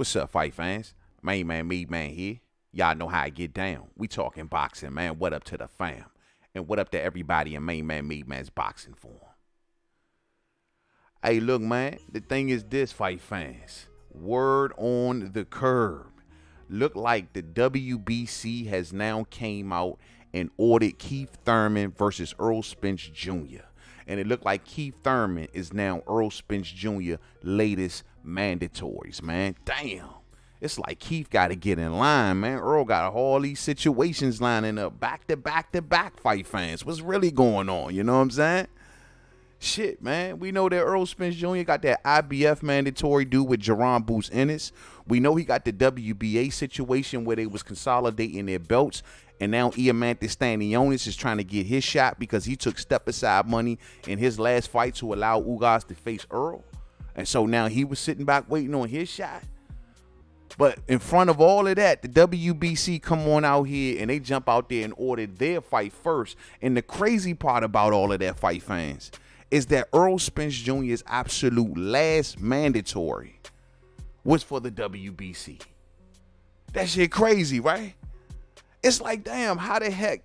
What's up, fight fans? Main man, me man here. Y'all know how I get down. We talking boxing, man. What up to the fam? And what up to everybody in Main Man, me man's boxing form? Hey, look, man. The thing is this, fight fans. Word on the curb. Look like the WBC has now came out and ordered Keith Thurman versus Errol Spence Jr. And it looked like Keith Thurman is now Errol Spence Jr. latest mandatories, man. Damn. It's like Keith got to get in line, man. Errol got all these situations lining up, back to back to back fight fans. What's really going on? You know what I'm saying? Shit, man. We know that Errol Spence Jr. got that IBF mandatory due with Jaron Boots Ennis. We know he got the WBA situation where they was consolidating their belts. And now Eimantas Stanionis is trying to get his shot because he took step aside money in his last fight to allow Ugas to face Errol. And so now he was sitting back waiting on his shot. But in front of all of that, the WBC come on out here and they jump out there and order their fight first. And the crazy part about all of that fight fans is that Errol Spence Jr.'s absolute last mandatory was for the WBC. That shit crazy, right? It's like, damn, how the heck,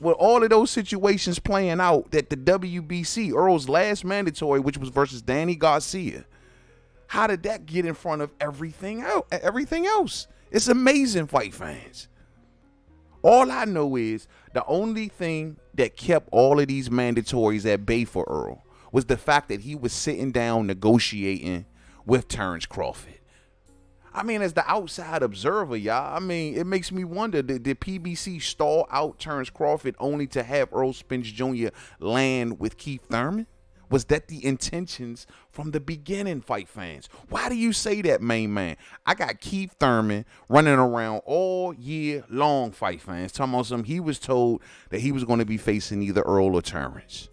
with all of those situations playing out, that the WBC, Errol's last mandatory, which was versus Danny Garcia, how did that get in front of everything else? Everything else. It's amazing, fight fans. All I know is the only thing that kept all of these mandatories at bay for Errol was the fact that he was sitting down negotiating with Terence Crawford. I mean, as the outside observer, y'all, I mean, it makes me wonder did, did PBC stall out Terence Crawford only to have Errol Spence Jr. land with Keith Thurman? Was that the intentions from the beginning, fight fans? Why do you say that, main man? I got Keith Thurman running around all year long, fight fans. Talking about some, he was told that he was going to be facing either Errol or Terence.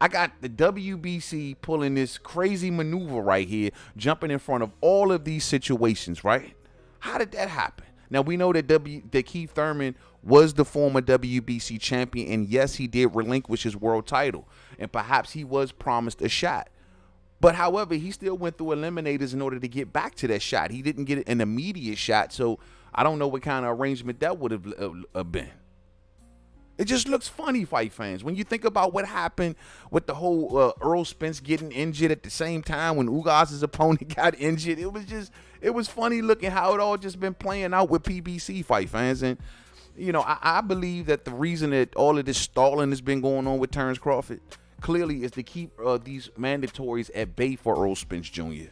I got the WBC pulling this crazy maneuver right here, jumping in front of all of these situations, right? How did that happen? Now we know that W that Keith Thurman was the former WBC champion, and yes, he did relinquish his world title, and perhaps he was promised a shot. But however, he still went through eliminators in order to get back to that shot. He didn't get an immediate shot, so I don't know what kind of arrangement that would have uh, uh, been. It just looks funny, fight fans. When you think about what happened with the whole uh, Errol Spence getting injured at the same time when Ugas's opponent got injured, it was just it was funny looking how it all just been playing out with PBC fight fans. And you know, I, I believe that the reason that all of this stalling has been going on with Terence Crawford clearly is to keep uh, these mandatories at bay for Errol Spence Jr.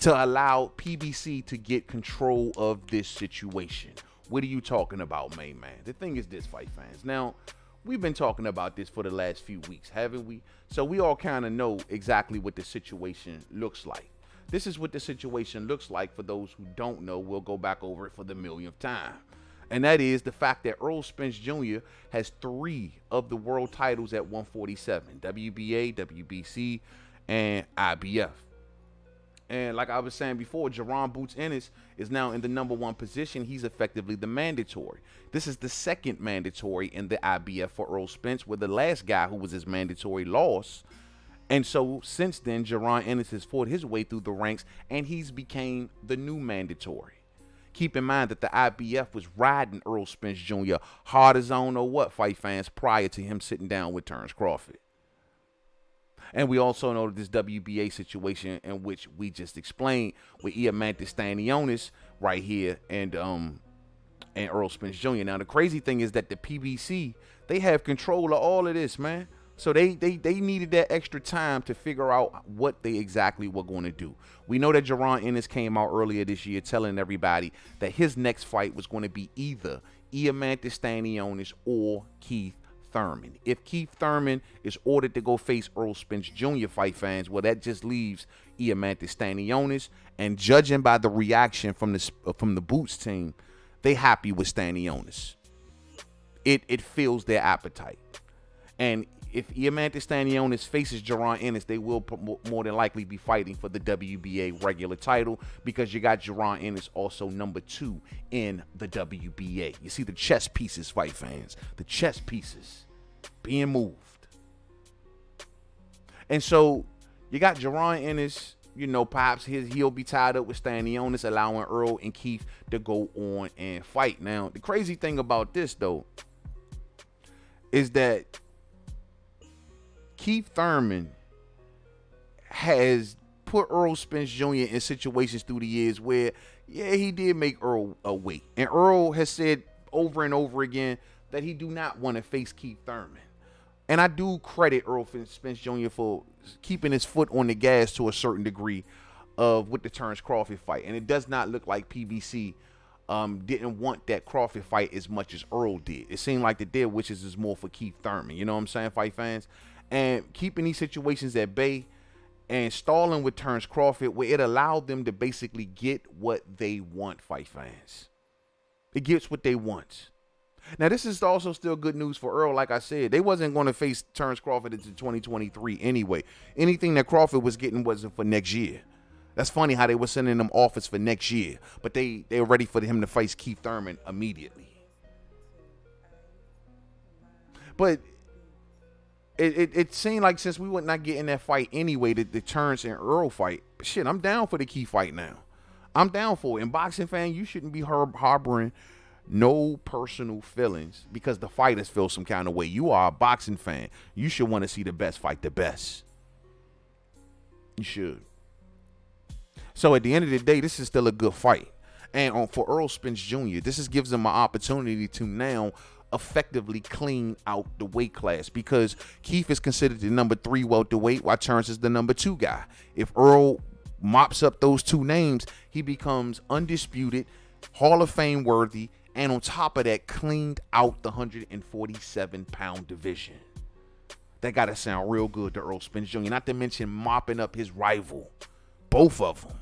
to allow PBC to get control of this situation what are you talking about, main man? The thing is this, fight fans. Now, we've been talking about this for the last few weeks, haven't we? So we all kind of know exactly what the situation looks like. This is what the situation looks like for those who don't know. We'll go back over it for the millionth time. And that is the fact that Errol Spence Jr. has three of the world titles at 147 WBA, WBC, and IBF. And like I was saying before, Jaron Boots Ennis is now in the number one position. He's effectively the mandatory. This is the second mandatory in the IBF for Errol Spence, where the last guy who was his mandatory lost. And so since then, Jaron Ennis has fought his way through the ranks, and he's became the new mandatory. Keep in mind that the IBF was riding Errol Spence Jr. hard as don't know what fight fans prior to him sitting down with Terence Crawford. And we also know this WBA situation in which we just explained with Eimantas Stanionis right here and um and Errol Spence Jr. Now the crazy thing is that the PBC they have control of all of this, man. So they they they needed that extra time to figure out what they exactly were going to do. We know that Jaron Ennis came out earlier this year telling everybody that his next fight was going to be either Eimantas Stanionis or Keith Thurman. If Keith Thurman is ordered to go face Errol Spence Jr. fight fans, well, that just leaves Eimantas Stanionis. And judging by the reaction from the uh, from the Boots team, they happy with Stanionis. It it fills their appetite. And if Eimantas Stanionis faces Jaron Ennis, they will more than likely be fighting for the WBA regular title because you got Jaron Ennis also number two in the WBA. You see the chess pieces, fight fans. The chess pieces being moved. And so you got Jaron Ennis you know, perhaps his, he'll be tied up with Stanionis, allowing Errol and Keith to go on and fight. Now, the crazy thing about this, though, is that Keith Thurman has put Errol Spence Jr. in situations through the years where, yeah, he did make Errol a wait. And Errol has said over and over again that he do not want to face Keith Thurman. And I do credit Errol Spence Jr. for keeping his foot on the gas to a certain degree of with the Terence Crawford fight. And it does not look like PBC um, didn't want that Crawford fight as much as Errol did. It seemed like the deal wishes is more for Keith Thurman. You know what I'm saying, fight fans? And keeping these situations at bay and stalling with Terence Crawford, where it allowed them to basically get what they want, fight fans. It gets what they want. Now, this is also still good news for Errol. Like I said, they wasn't going to face Terence Crawford into 2023 anyway. Anything that Crawford was getting wasn't for next year. That's funny how they were sending them offers for next year, but they they were ready for him to face Keith Thurman immediately. But it, it, it, seemed like since we were not getting that fight anyway, the, the Terence and Errol fight, shit, I'm down for the key fight now. I'm down for it. And boxing fan, you shouldn't be harboring no personal feelings because the fighters feel some kind of way. You are a boxing fan. You should want to see the best fight the best. You should. So at the end of the day, this is still a good fight. And on, for Errol Spence Jr., this is, gives him an opportunity to now effectively clean out the weight class because Keith is considered the number three welterweight, while Terence is the number two guy. If Errol mops up those two names, he becomes undisputed, Hall of Fame worthy, and on top of that, cleaned out the 147 pound division. That got to sound real good to Errol Spence Jr., not to mention mopping up his rival, both of them.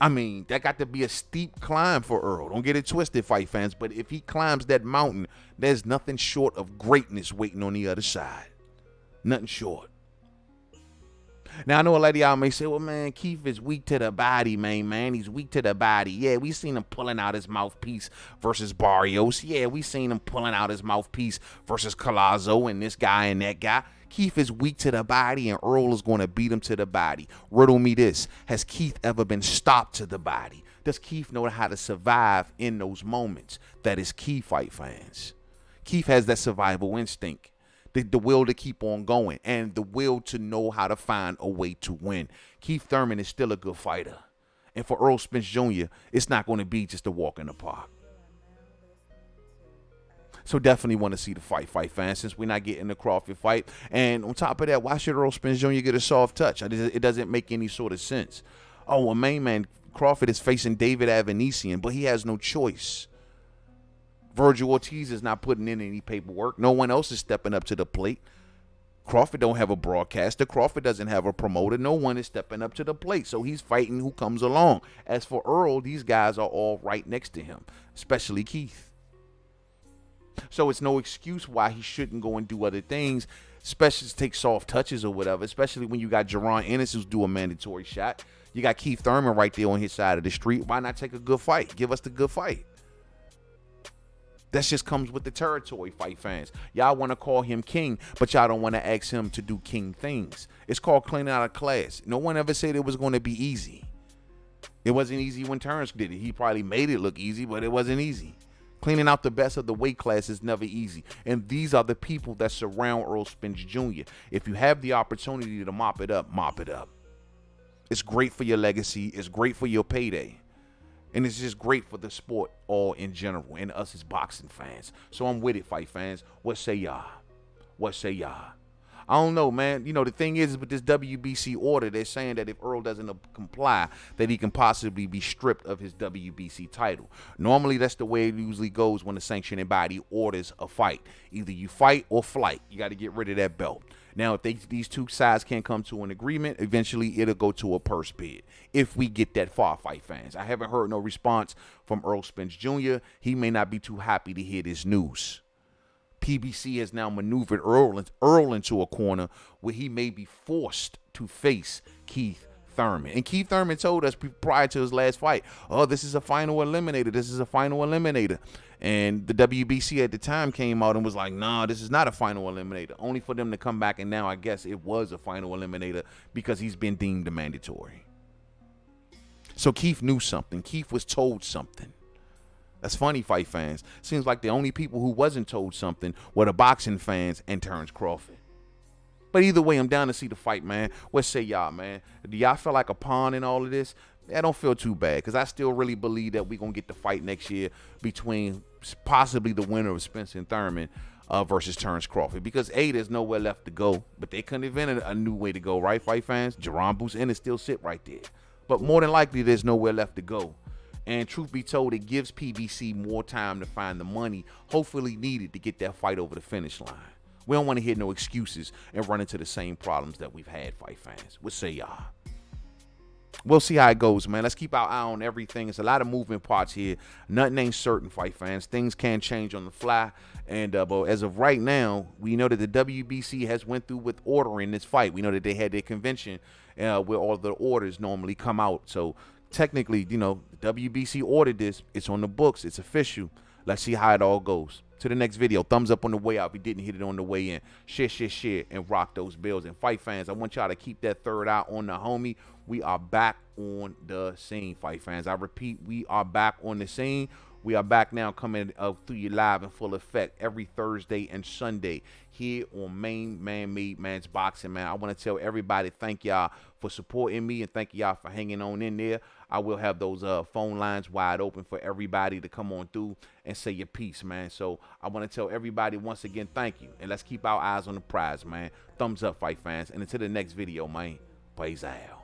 I mean, that got to be a steep climb for Errol. Don't get it twisted, fight fans. But if he climbs that mountain, there's nothing short of greatness waiting on the other side. Nothing short. Now I know a lady out may say, "Well, man, Keith is weak to the body, man. Man, he's weak to the body. Yeah, we seen him pulling out his mouthpiece versus Barrios. Yeah, we seen him pulling out his mouthpiece versus Collazo and this guy and that guy. Keith is weak to the body, and Errol is going to beat him to the body. Riddle me this: Has Keith ever been stopped to the body? Does Keith know how to survive in those moments? That is key, fight fans. Keith has that survival instinct the, the will to keep on going and the will to know how to find a way to win. Keith Thurman is still a good fighter. And for Errol Spence Jr., it's not going to be just a walk in the park. So definitely want to see the fight, fight fans, since we're not getting the Crawford fight. And on top of that, why should Errol Spence Jr. get a soft touch? It doesn't make any sort of sense. Oh, well, main man Crawford is facing David Avanesyan, but he has no choice. Virgil Ortiz is not putting in any paperwork. No one else is stepping up to the plate. Crawford don't have a broadcaster. Crawford doesn't have a promoter. No one is stepping up to the plate. So he's fighting who comes along. As for Errol, these guys are all right next to him, especially Keith. So it's no excuse why he shouldn't go and due other things, especially take soft touches or whatever, especially when you got Ennis who's do a mandatory shot. You got Keith Thurman right there on his side of the street. Why not take a good fight? Give us the good fight. That just comes with the territory, fight fans. Y'all want to call him king, but y'all don't want to ask him to do king things. It's called cleaning out a class. No one ever said it was going to be easy. It wasn't easy when Terence did it. He probably made it look easy, but it wasn't easy. Cleaning out the best of the weight class is never easy. And these are the people that surround Errol Spence Jr. If you have the opportunity to mop it up, mop it up. It's great for your legacy. It's great for your payday. And it's just great for the sport all in general and us as boxing fans. So I'm with it, fight fans. What say y'all? What say y'all? I don't know, man. You know, the thing is, with this WBC order, they're saying that if Errol doesn't comply, that he can possibly be stripped of his WBC title. Normally, that's the way it usually goes when the sanctioning body orders a fight. Either you fight or flight. You got to get rid of that belt. Now, if they, these two sides can't come to an agreement, eventually it'll go to a purse bid. If we get that far, fight fans. I haven't heard no response from Errol Spence Jr. He may not be too happy to hear this news. PBC has now maneuvered Errol, Errol into a corner where he may be forced to face Keith Thurman. And Keith Thurman told us prior to his last fight, oh, this is a final eliminator. This is a final eliminator. And the WBC at the time came out and was like, nah, this is not a final eliminator. Only for them to come back. And now I guess it was a final eliminator because he's been deemed a mandatory. So Keith knew something. Keith was told something. That's funny, fight fans. Seems like the only people who wasn't told something were the boxing fans and Terence Crawford. But either way, I'm down to see the fight, man. What say y'all, man? Do y'all feel like a pawn in all of this? I don't feel too bad because I still really believe that we're going to get the fight next year between possibly the winner of Spencer and Thurman uh, versus Terence Crawford because A, there's nowhere left to go, but they couldn't invent a, new way to go, right, fight fans? Jaron Boots Ennis still sit right there. But more than likely, there's nowhere left to go. And truth be told, it gives PBC more time to find the money, hopefully needed to get that fight over the finish line. We don't want to hear no excuses and run into the same problems that we've had, fight fans. What say y'all? We'll see how it goes, man. Let's keep our eye on everything. It's a lot of moving parts here. Nothing ain't certain, fight fans. Things can change on the fly. And uh, but as of right now, we know that the WBC has went through with ordering this fight. We know that they had their convention uh, where all the orders normally come out. So technically, you know, WBC ordered this. It's on the books. It's official. Let's see how it all goes to the next video. Thumbs up on the way out if you didn't hit it on the way in. Share, share, share, and rock those bills. And fight fans, I want y'all to keep that third eye on the homie. We are back on the scene, fight fans. I repeat, we are back on the scene. We are back now coming up through you live in full effect every Thursday and Sunday here on Main Man Made Man's Boxing, man. I want to tell everybody thank y'all for supporting me and thank y'all for hanging on in there. I will have those uh, phone lines wide open for everybody to come on through and say your piece, man. So I want to tell everybody once again, thank you. And let's keep our eyes on the prize, man. Thumbs up, fight fans. And until the next video, man. Praise out.